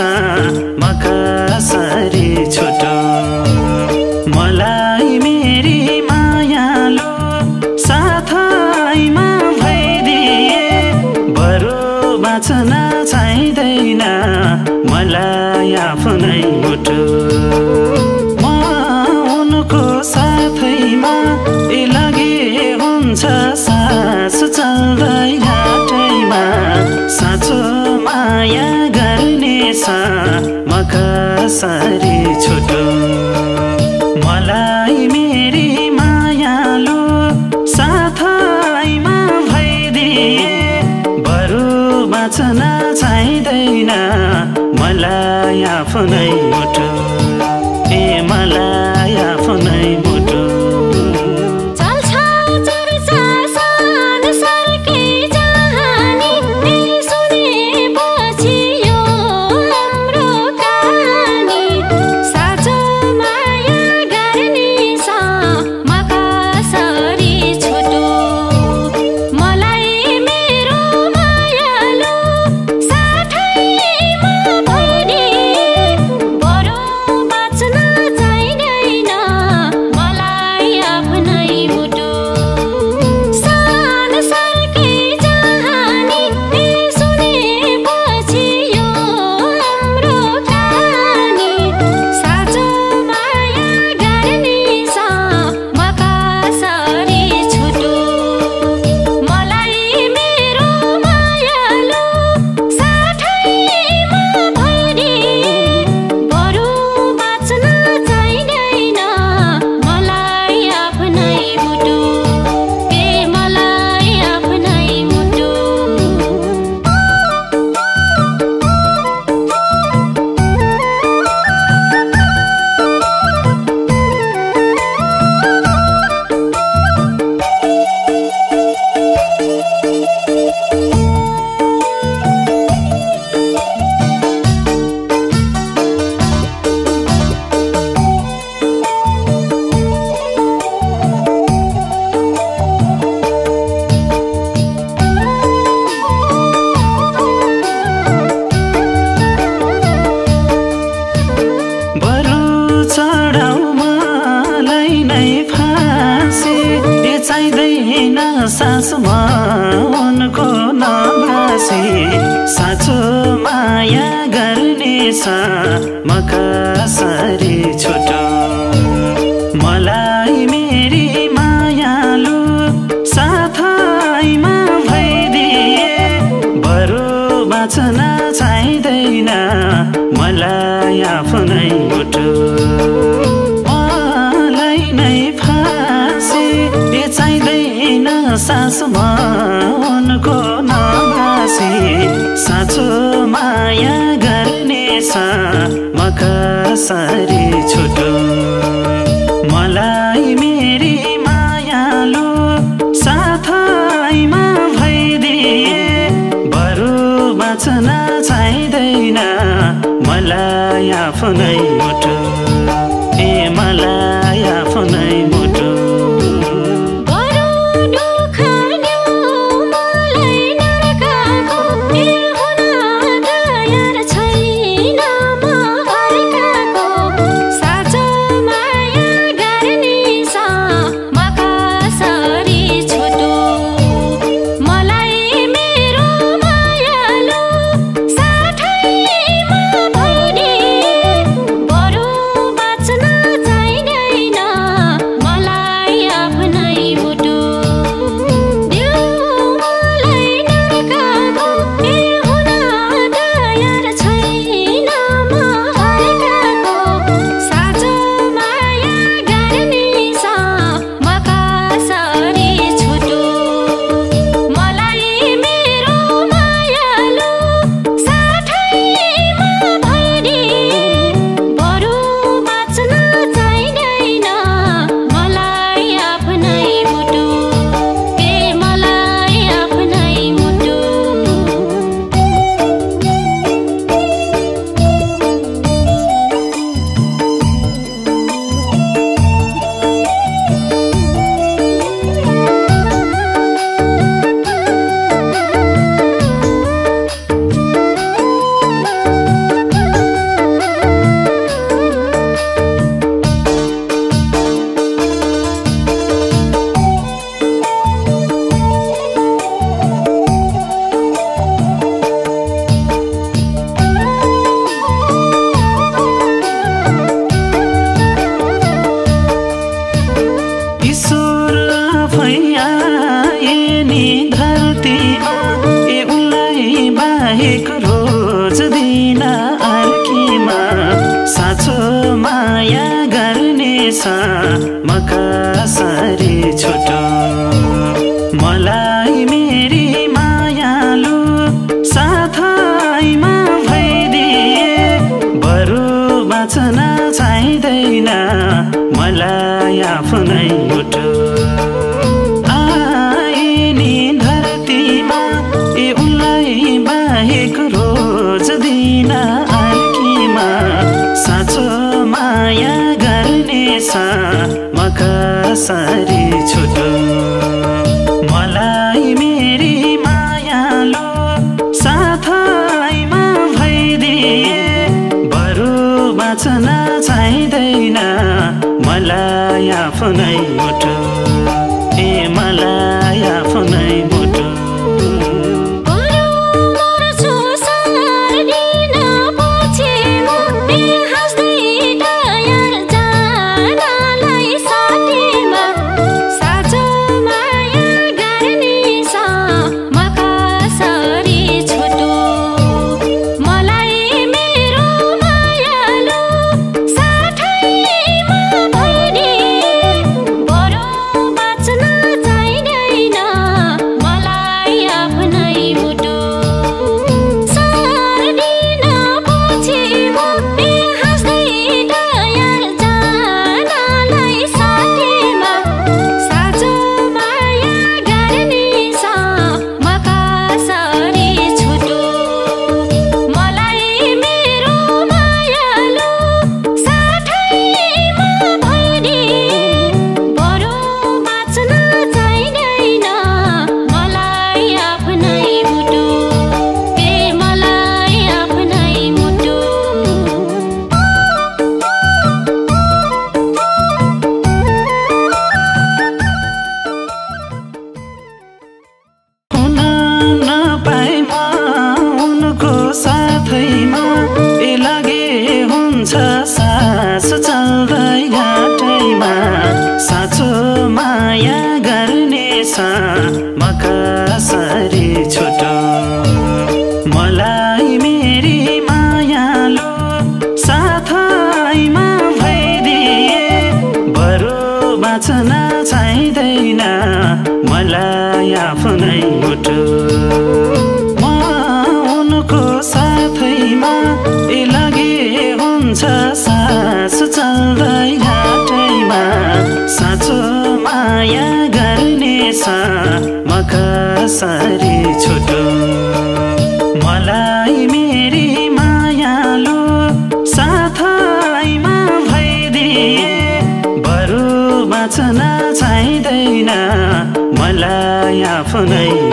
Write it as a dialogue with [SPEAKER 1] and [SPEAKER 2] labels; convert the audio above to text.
[SPEAKER 1] मका कसरी छोटो। मलाई मेरी मायालु साथैमा भइदिए। बरु बाँच्न चाहिँदैन। मलाई आफ्नै माया गर्ने म कसरी छोटो। मलाई मेरी मायालु साथमा भइदिए। बरु बाँच्न चाहिँदैन मलाई आफ्नै मुटु मलाई नै फाँसी चाहिँदैन उनको साँचो माया गर्नेछ म कसरी रहेको रोज दिन अर्कीमा साँचो माया गर्नेछ म कसरी छुटो। मलाई मेरी मायालु साथैमा भइदिए बरु बाँच्न चाहिँदैन मलाई आफ्नै
[SPEAKER 2] कसरी मलाई मेरी मायालो साथैमा भइदिए। बरु बाँच्न चाहिँदैन मलाई आफ्नै मुटु ए मलाई आफ्नै आफ्नै मुटु
[SPEAKER 1] उनको साथैमा ए हुन्छ सास चल्दै घाटैमा। साँचो माया गर्नेछ म कसरी छुटो मलाई चाहिँदैन